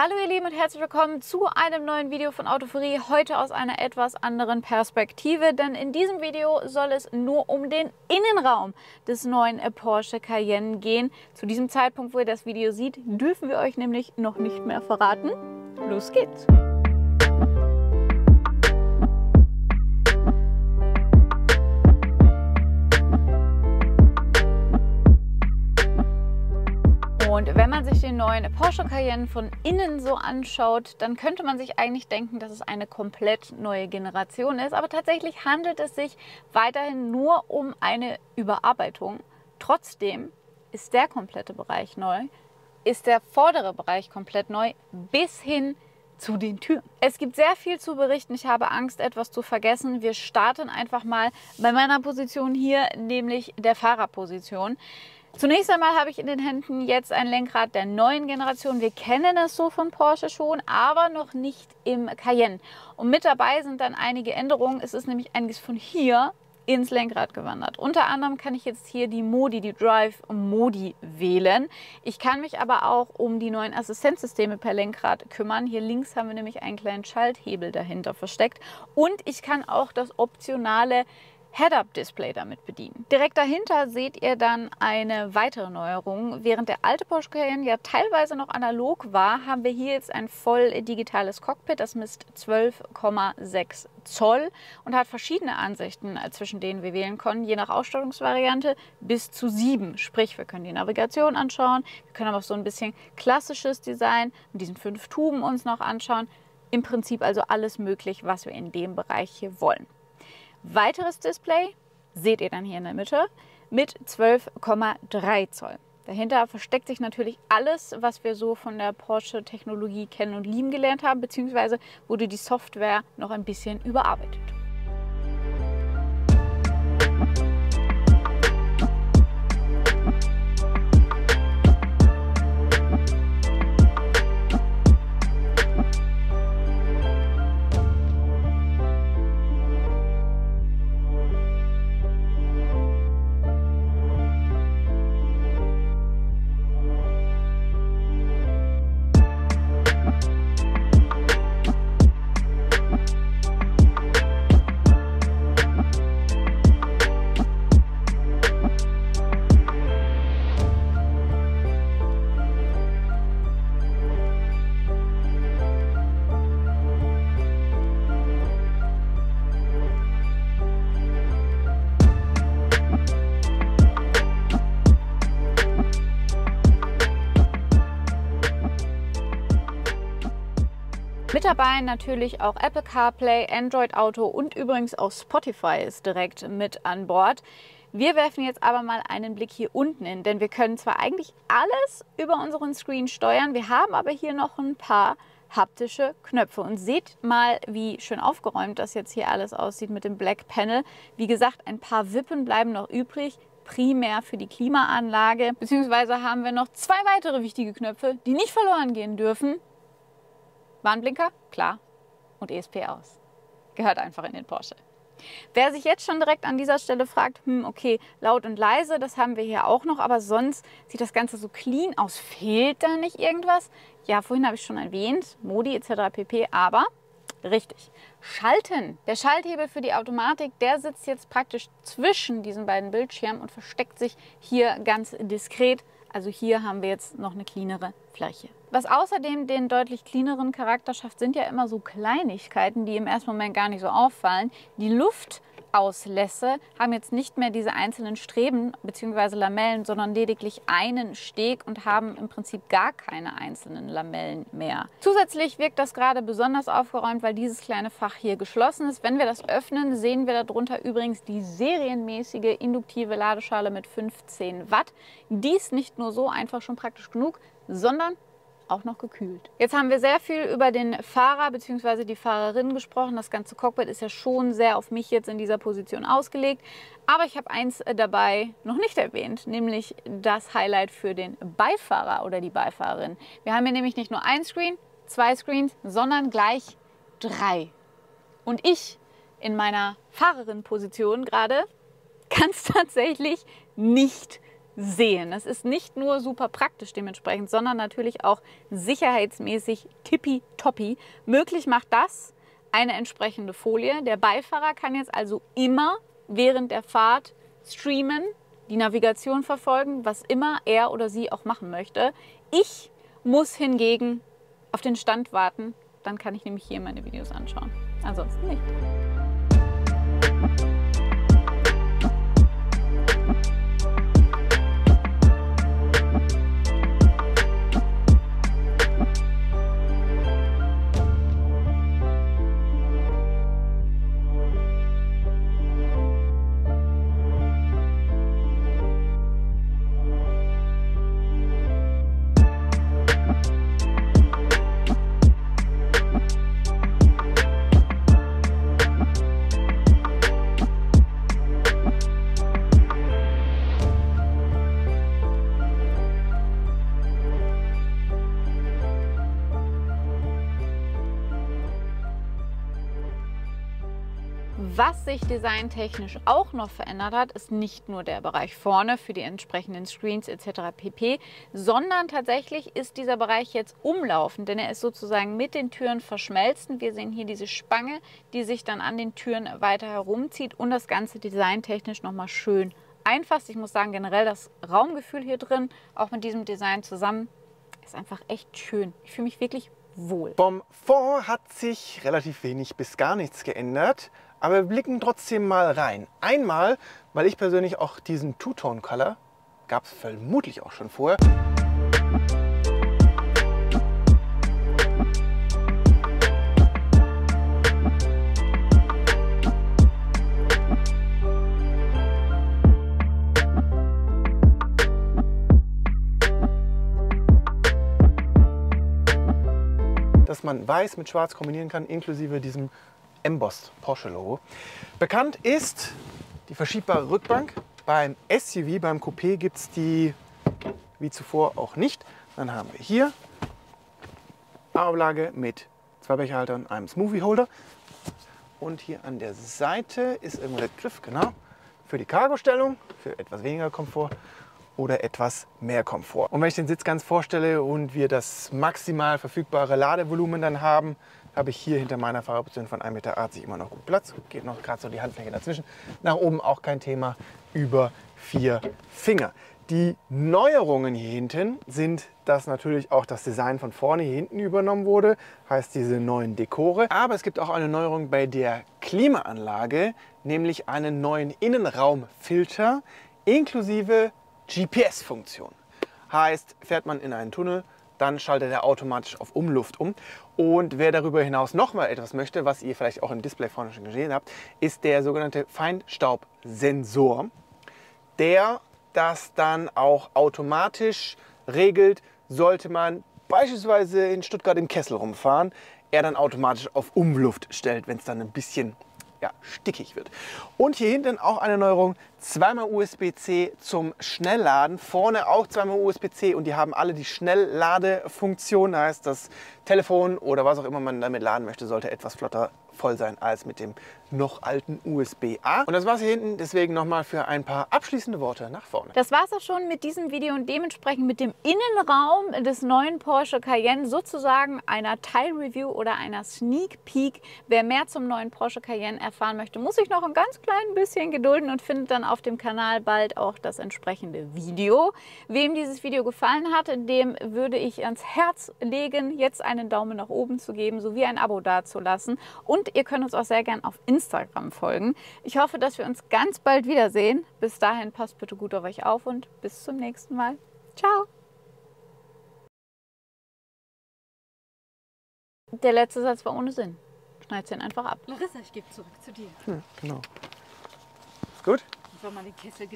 Hallo ihr Lieben und herzlich willkommen zu einem neuen Video von Autoforie, heute aus einer etwas anderen Perspektive, denn in diesem Video soll es nur um den Innenraum des neuen Porsche Cayenne gehen. Zu diesem Zeitpunkt, wo ihr das Video seht, dürfen wir euch nämlich noch nicht mehr verraten. Los geht's! Und wenn man sich den neuen Porsche Cayenne von innen so anschaut, dann könnte man sich eigentlich denken, dass es eine komplett neue Generation ist. Aber tatsächlich handelt es sich weiterhin nur um eine Überarbeitung. Trotzdem ist der komplette Bereich neu, ist der vordere Bereich komplett neu, bis hin zu den Türen. Es gibt sehr viel zu berichten. Ich habe Angst, etwas zu vergessen. Wir starten einfach mal bei meiner Position hier, nämlich der Fahrerposition. Zunächst einmal habe ich in den Händen jetzt ein Lenkrad der neuen Generation. Wir kennen es so von Porsche schon, aber noch nicht im Cayenne. Und mit dabei sind dann einige Änderungen. Es ist nämlich einiges von hier ins Lenkrad gewandert. Unter anderem kann ich jetzt hier die Modi, die Drive-Modi wählen. Ich kann mich aber auch um die neuen Assistenzsysteme per Lenkrad kümmern. Hier links haben wir nämlich einen kleinen Schalthebel dahinter versteckt. Und ich kann auch das optionale Head-Up-Display damit bedienen. Direkt dahinter seht ihr dann eine weitere Neuerung. Während der alte Porsche Cayenne ja teilweise noch analog war, haben wir hier jetzt ein voll digitales Cockpit. Das misst 12,6 Zoll und hat verschiedene Ansichten, äh, zwischen denen wir wählen können, je nach Ausstattungsvariante bis zu sieben. Sprich, wir können die Navigation anschauen, wir können aber auch so ein bisschen klassisches Design mit diesen fünf Tuben uns noch anschauen. Im Prinzip also alles möglich, was wir in dem Bereich hier wollen. Weiteres Display seht ihr dann hier in der Mitte mit 12,3 Zoll. Dahinter versteckt sich natürlich alles, was wir so von der Porsche-Technologie kennen und lieben gelernt haben, beziehungsweise wurde die Software noch ein bisschen überarbeitet. Dabei natürlich auch Apple CarPlay, Android Auto und übrigens auch Spotify ist direkt mit an Bord. Wir werfen jetzt aber mal einen Blick hier unten hin, denn wir können zwar eigentlich alles über unseren Screen steuern, wir haben aber hier noch ein paar haptische Knöpfe. Und seht mal, wie schön aufgeräumt das jetzt hier alles aussieht mit dem Black Panel. Wie gesagt, ein paar Wippen bleiben noch übrig primär für die Klimaanlage. Beziehungsweise haben wir noch zwei weitere wichtige Knöpfe, die nicht verloren gehen dürfen. Warnblinker, klar. Und ESP aus. Gehört einfach in den Porsche. Wer sich jetzt schon direkt an dieser Stelle fragt, hm, okay, laut und leise, das haben wir hier auch noch, aber sonst sieht das Ganze so clean aus. Fehlt da nicht irgendwas? Ja, vorhin habe ich schon erwähnt, Modi etc. pp. Aber richtig, Schalten. Der Schalthebel für die Automatik, der sitzt jetzt praktisch zwischen diesen beiden Bildschirmen und versteckt sich hier ganz diskret. Also hier haben wir jetzt noch eine cleanere Fläche. Was außerdem den deutlich cleaneren Charakter schafft, sind ja immer so Kleinigkeiten, die im ersten Moment gar nicht so auffallen. Die Luftauslässe haben jetzt nicht mehr diese einzelnen Streben bzw. Lamellen, sondern lediglich einen Steg und haben im Prinzip gar keine einzelnen Lamellen mehr. Zusätzlich wirkt das gerade besonders aufgeräumt, weil dieses kleine Fach hier geschlossen ist. Wenn wir das öffnen, sehen wir darunter übrigens die serienmäßige induktive Ladeschale mit 15 Watt. Dies nicht nur so einfach schon praktisch genug, sondern auch noch gekühlt. Jetzt haben wir sehr viel über den Fahrer bzw. die Fahrerin gesprochen. Das ganze Cockpit ist ja schon sehr auf mich jetzt in dieser Position ausgelegt. Aber ich habe eins äh, dabei noch nicht erwähnt, nämlich das Highlight für den Beifahrer oder die Beifahrerin. Wir haben hier nämlich nicht nur ein Screen, zwei Screens, sondern gleich drei. Und ich in meiner Fahrerin-Position gerade kann es tatsächlich nicht sehen. Es ist nicht nur super praktisch dementsprechend, sondern natürlich auch sicherheitsmäßig tippitoppi. Möglich macht das eine entsprechende Folie. Der Beifahrer kann jetzt also immer während der Fahrt streamen, die Navigation verfolgen, was immer er oder sie auch machen möchte. Ich muss hingegen auf den Stand warten. Dann kann ich nämlich hier meine Videos anschauen. Ansonsten nicht. Was sich designtechnisch auch noch verändert hat, ist nicht nur der Bereich vorne für die entsprechenden Screens etc. pp, sondern tatsächlich ist dieser Bereich jetzt umlaufend, denn er ist sozusagen mit den Türen verschmelzen. Wir sehen hier diese Spange, die sich dann an den Türen weiter herumzieht und das Ganze designtechnisch nochmal schön einfasst. Ich muss sagen, generell das Raumgefühl hier drin, auch mit diesem Design zusammen, ist einfach echt schön. Ich fühle mich wirklich wohl. Vom Fond hat sich relativ wenig bis gar nichts geändert. Aber wir blicken trotzdem mal rein. Einmal, weil ich persönlich auch diesen Two-Tone-Color, gab es vermutlich auch schon vorher, dass man weiß mit schwarz kombinieren kann, inklusive diesem Embossed Porsche Logo. Bekannt ist die verschiebbare Rückbank. Beim SUV, beim Coupé gibt es die wie zuvor auch nicht. Dann haben wir hier Ablage mit zwei Becherhaltern einem Smoothie Holder. Und hier an der Seite ist irgendwo der Griff, genau, für die Cargo-Stellung, für etwas weniger Komfort oder etwas mehr Komfort. Und wenn ich den Sitz ganz vorstelle und wir das maximal verfügbare Ladevolumen dann haben, habe ich hier hinter meiner Fahrerposition von 1,80 Meter immer noch gut Platz. Geht noch gerade so die Handfläche dazwischen. Nach oben auch kein Thema, über vier Finger. Die Neuerungen hier hinten sind, dass natürlich auch das Design von vorne hier hinten übernommen wurde, heißt diese neuen Dekore. Aber es gibt auch eine Neuerung bei der Klimaanlage, nämlich einen neuen Innenraumfilter inklusive GPS-Funktion. Heißt, fährt man in einen Tunnel, dann schaltet er automatisch auf Umluft um. Und wer darüber hinaus noch mal etwas möchte, was ihr vielleicht auch im Display vorne schon gesehen habt, ist der sogenannte Feinstaubsensor, der das dann auch automatisch regelt, sollte man beispielsweise in Stuttgart im Kessel rumfahren, er dann automatisch auf Umluft stellt, wenn es dann ein bisschen ja, stickig wird. Und hier hinten auch eine Neuerung, zweimal USB-C zum Schnellladen, vorne auch zweimal USB-C und die haben alle die Schnellladefunktion, heißt das Telefon oder was auch immer man damit laden möchte, sollte etwas flotter voll sein als mit dem noch alten USB-A. Und das war es hier hinten, deswegen nochmal für ein paar abschließende Worte nach vorne. Das war es auch schon mit diesem Video und dementsprechend mit dem Innenraum des neuen Porsche Cayenne, sozusagen einer Teilreview oder einer Sneak Peek. Wer mehr zum neuen Porsche Cayenne erfahren möchte, muss sich noch ein ganz klein bisschen gedulden und findet dann auf dem Kanal bald auch das entsprechende Video. Wem dieses Video gefallen hat, dem würde ich ans Herz legen, jetzt einen Daumen nach oben zu geben, sowie ein Abo dazulassen und ihr könnt uns auch sehr gern auf Instagram folgen. Ich hoffe, dass wir uns ganz bald wiedersehen. Bis dahin passt bitte gut auf euch auf und bis zum nächsten Mal. Ciao! Der letzte Satz war ohne Sinn. Schneid's ihn einfach ab. Larissa, ich gebe zurück zu dir. Ja, genau. Ist gut? Ich soll mal den Kessel